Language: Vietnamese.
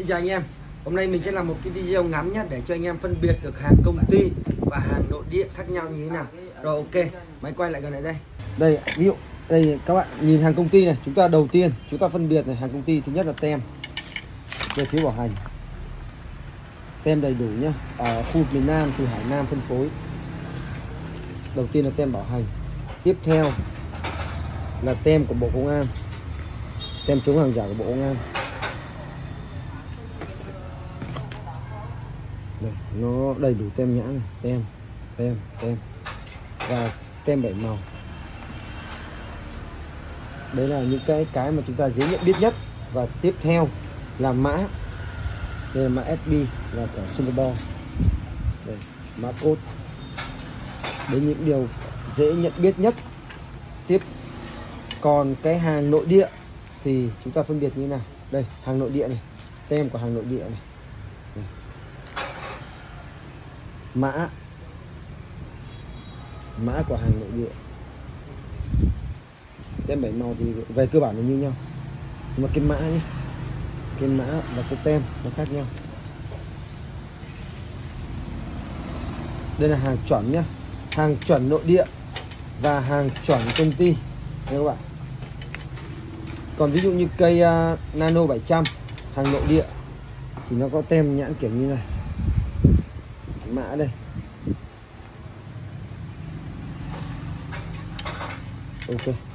Xin chào anh em. Hôm nay mình sẽ làm một cái video ngắn nhé, Để cho anh em phân biệt được hàng công ty và hàng nội địa khác nhau như thế nào. Rồi, ok. Máy quay lại gần lại đây. Đây, ví dụ, đây, các bạn nhìn hàng công ty này. Chúng ta đầu tiên, chúng ta phân biệt này, Hàng công ty thứ nhất là tem. Về phiếu bảo hành. Tem đầy đủ nhá. Ở khu miền Nam từ Hải Nam phân phối. Đầu tiên là tem bảo hành. Tiếp theo là tem của Bộ Công an. Tem chống hàng giả của Bộ Công an. Đây, nó đầy đủ tem nhãn này. Tem tem tem. Và tem bảy màu. Đấy là những cái cái mà chúng ta dễ nhận biết nhất. Và tiếp theo là mã. Đây là mã SB là của Singapore đây, mã code. Đấy những điều dễ nhận biết nhất. Tiếp còn cái hàng nội địa thì chúng ta phân biệt như thế nào? Đây hàng nội địa này. Tem của hàng nội địa này. Mã. Mã của hàng nội địa. Tem bảy màu thì về cơ bản là như nhau. Nhưng mà cái mã nhé. Cái mã và cái tem nó khác nhau. Đây là hàng chuẩn nhá hàng chuẩn nội địa và hàng chuẩn công ty. Nha các bạn. Còn ví dụ như cây uh, nano 700 hàng nội địa thì nó có tem nhãn kiểu như này mã đây. Ok.